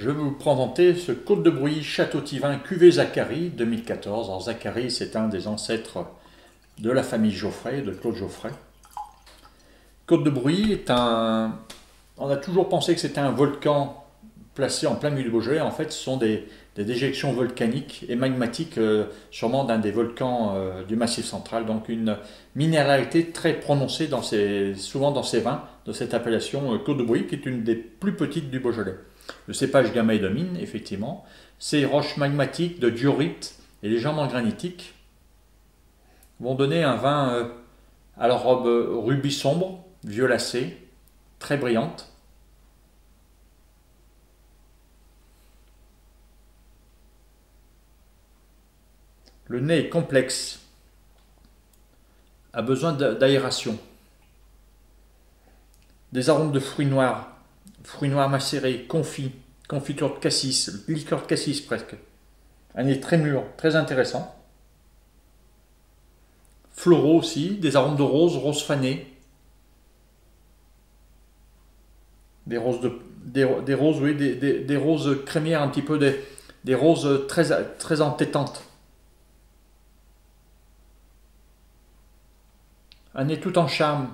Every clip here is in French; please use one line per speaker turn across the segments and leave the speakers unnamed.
Je vais vous présenter ce Côte de Bruy Château Tivin cuvée Zachary 2014. Alors Zachary, c'est un des ancêtres de la famille Geoffrey, de Claude Geoffrey. Côte de Bruy est un... On a toujours pensé que c'était un volcan placé en plein milieu du Beaujolais. En fait, ce sont des, déjections volcaniques et magmatiques, euh, sûrement d'un des volcans euh, du Massif central. Donc une minéralité très prononcée souvent dans ces vins, de cette appellation euh, Côte de Bruy, qui est une des plus petites du Beaujolais. Le cépage gamay domine, effectivement. Ces roches magmatiques de diorite et légèrement granitiques vont donner un vin à la robe rubis sombre, violacée, très brillante. Le nez est complexe, a besoin d'aération. Des arômes de fruits noirs, fruits noirs macérés, confits, confiture de cassis, liqueur de cassis presque. Un nez très mûr, très intéressant. Floraux aussi, des arômes de rose, rose fanée. Des roses, de, des, roses, oui, des, roses crémières, un petit peu des, des roses très, très entêtantes. un nez tout en charme.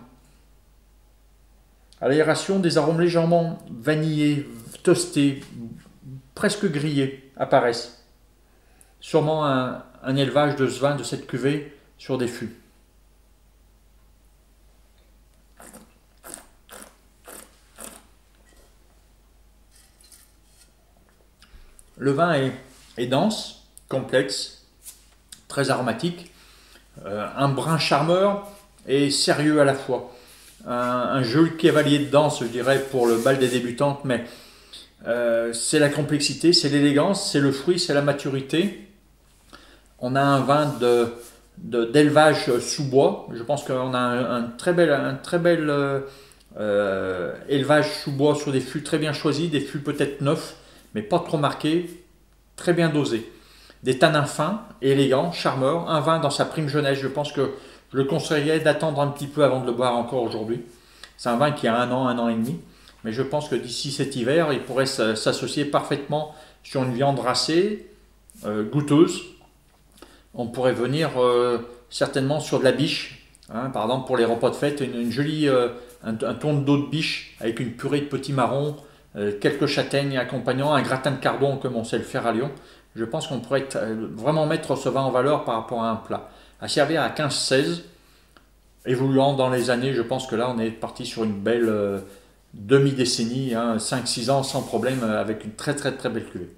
À l'aération, des arômes légèrement vanillés, toastés, presque grillés apparaissent. Sûrement un, élevage de ce vin, de cette cuvée, sur des fûts. Le vin est, dense, complexe, très aromatique, euh, un brin charmeur, et sérieux à la fois. Un, joli cavalier de danse, je dirais, pour le bal des débutantes, mais euh, c'est la complexité, c'est l'élégance, c'est le fruit, c'est la maturité. On a un vin de d'élevage sous bois. Je pense qu'on a un, très bel, bel euh, élevage sous bois sur des fûts très bien choisis, des fûts peut-être neufs, mais pas trop marqués, très bien dosés. Des tanins fins, élégants, charmeurs, un vin dans sa prime jeunesse. Je pense que je le conseillerais d'attendre un petit peu avant de le boire encore aujourd'hui. C'est un vin qui a un an, un an et demi. Mais je pense que d'ici cet hiver, il pourrait s'associer parfaitement sur une viande racée, euh, goûteuse. On pourrait venir euh, certainement sur de la biche. Hein. par exemple, pour les repas de fête, une, jolie, euh, un, ton d'eau de biche avec une purée de petits marrons, quelques châtaignes accompagnant, un gratin de cardon comme on sait le faire à Lyon. Je pense qu'on pourrait vraiment mettre ce vin en valeur par rapport à un plat à servir à 15-16, évoluant dans les années, je pense que là on est parti sur une belle euh, demi-décennie, 5-6 hein, ans sans problème, euh, avec une très très très belle cuvée.